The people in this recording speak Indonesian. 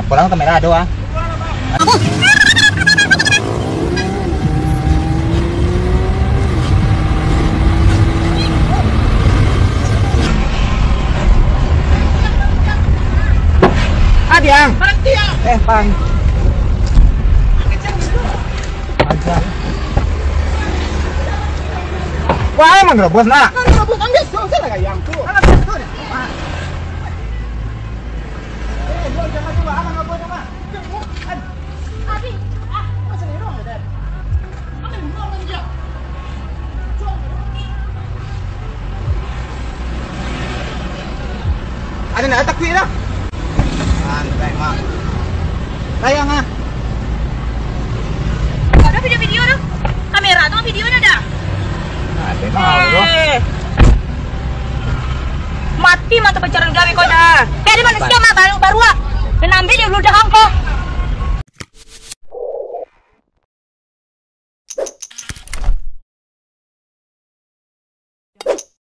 Pulang temerado ah. Adiang. Eh, pan. Aja. Wah, emang gerobos nak. Ada nak takwi dah. Santai mak. Sayang ah. Ada video-video tu. Kamera tu video. Ada mau bro. Eh. Mati mata pacaran gawe kau dah. Eh, di mana